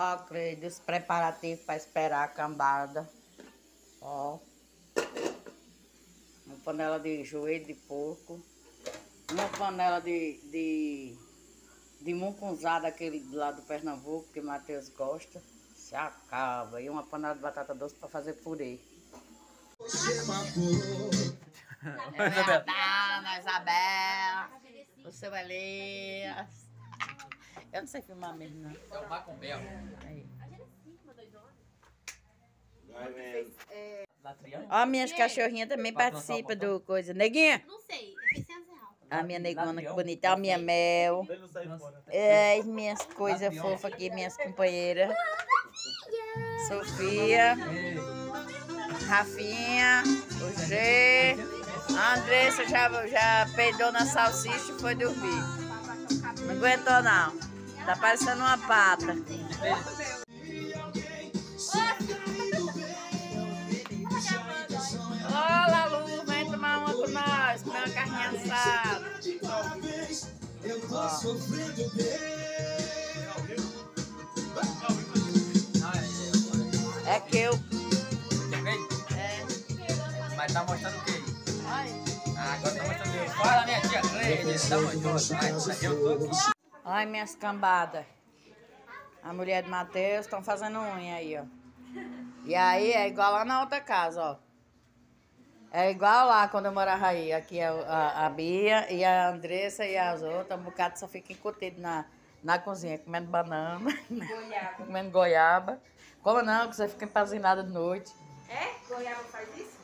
Ó, Cleide, os preparativos para esperar a cambada. Ó. Uma panela de joelho de porco. Uma panela de, de, de mucunzá daquele lá do Pernambuco, que Matheus gosta. Se acaba. E uma panela de batata doce para fazer purê. É Dana, Isabela, o seu Elias. Eu não sei filmar mesmo, não. É o Macumbel. Aí. Vai. Da Triângulo? Ó, minhas cachorrinhas também participam do coisa. Neguinha, Não sei, fiz 100 reais. a minha negona que bonita, a minha mel. É, as minhas coisas fofas aqui, minhas companheiras. Sofia, Rafinha, o G. A Andressa já, já peidou na salsicha e foi dormir. Não aguentou, não. Tá parecendo uma pata. Ô, Lalu, vem tomar uma com nós, comer uma carninha assada. É, É que eu. é. Mas tá mostrando o quê? Ai. Ah, agora tá mostrando o quê? Fala, minha tia Cleide. Tá mostrando. Vai, eu tô aqui. Ai, minhas cambadas. A mulher de Matheus estão fazendo unha aí, ó. E aí é igual lá na outra casa, ó. É igual lá quando eu morava aí. Aqui é a, a Bia e a Andressa e as outras. Um bocado só fica encurtido na, na cozinha, comendo banana. comendo goiaba. Como não, que você fica empazinada de noite. É? Goiaba faz isso?